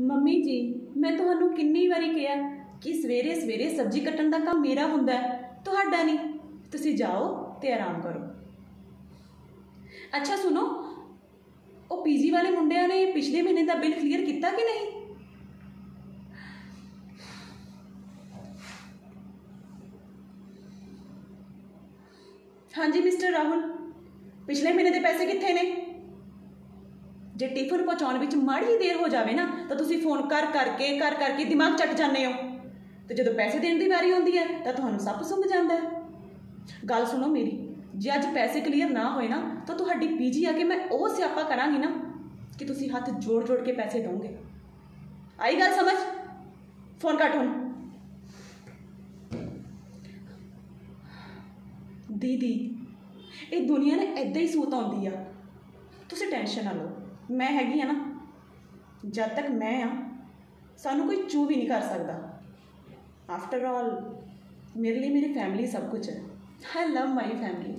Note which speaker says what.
Speaker 1: Mummy ਜੀ, ਮੈਂ ਤੁਹਾਨੂੰ ਕਿੰਨੀ ਵਾਰੀ ਕਿਹਾ ਕਿ ਸਵੇਰੇ ਸਵੇਰੇ ਸਬਜ਼ੀ ਕੱਟਣ ਦਾ ਕੰਮ ਮੇਰਾ ਹੁੰਦਾ ਹੈ, ਤੁਹਾਡਾ ਨਹੀਂ। ਤੁਸੀਂ ਜਾਓ ਤੇ ਆਰਾਮ ਕਰੋ। ਅੱਛਾ, ਸੁਣੋ, ਉਹ ਪੀਜੀ ਵਾਲੇ ਮੁੰਡਿਆਂ ਨੇ ਪਿਛਲੇ ਮਹੀਨੇ ਦਾ ਬਿੱਲ ਕਲੀਅਰ ਕੀਤਾ ਕਿ ਨਹੀਂ? ਹਾਂਜੀ ਮਿਸਟਰ ਰਾਹੁਲ। ਪਿਛਲੇ ਮਹੀਨੇ ਦੇ ਪੈਸੇ ਕਿੱਥੇ ਨੇ? ਜੇ ਟਿਫਨ ਪਹੁੰਚਾਉਣ ਵਿੱਚ ਮਾੜੀ ਜਿਹੀ ਦੇਰ ਹੋ ਜਾਵੇ ਨਾ, ਤਾਂ ਤੁਸੀਂ ਫੋਨ ਕਰ ਕਰਕੇ ਕਰ ਕਰਕੇ ਦਿਮਾਗ ਚੱਟ ਜਾਂਦੇ ਹੋ। ਤੇ ਜਦੋਂ ਪੈਸੇ ਦੇਣ ਦੀ ਵਾਰੀ ਆਉਂਦੀ ਹੈ, ਤਾਂ ਤੁਹਾਨੂੰ ਸੱਪ ਸੁੰਘ ਜਾਂਦਾ ਹੈ। ਗੱਲ ਸੁਣੋ ਮੇਰੀ, ਜੇ ਅੱਜ ਪੈਸੇ ਕਲੀਅਰ ਨਾ ਹੋਏ ਨਾ, ਤਾਂ ਤੁਹਾਡੀ ਪੀਜੀ ਆ ਕੇ ਮੈਂ ਉਹ ਸਿਆਪਾ ਕਰਾਂਗੀ ਨਾ ਕਿ ਤੁਸੀਂ ਹੱਥ ਜੋੜ ਜੋੜ ਕੇ ਪੈਸੇ ਦੋਗੇ। ਆਈ ਗੱਲ ਸਮਝ? ਫੋਨ ਕੱਟ ਹੁਣ। ਦੀਦੀ, ਇਹ ਦੁਨੀਆ ਨੇ ਐਦਾਂ ਹੀ ਸੂਤ ਆਉਂਦੀ ਆ। ਤੁਸੀਂ ਟੈਨਸ਼ਨ ਨਾ ਲਓ। ਮੈਂ ਹੈਗੀ ਆ ਨਾ, ਜਦ ਤੱਕ ਮੈਂ ਆ, ਸਾਨੂੰ ਕੋਈ ਚੂ ਵੀ ਨਹੀਂ ਕਰ ਸਕਦਾ। ਆਫਟਰ ਆਲ ਮੇਰੇ ਲਈ ਮੇਰੀ ਫੈਮਿਲੀ ਸਭ ਕੁਝ ਹੈ। ਆਈ ਲਵ ਮਾਈ ਫੈਮਿਲੀ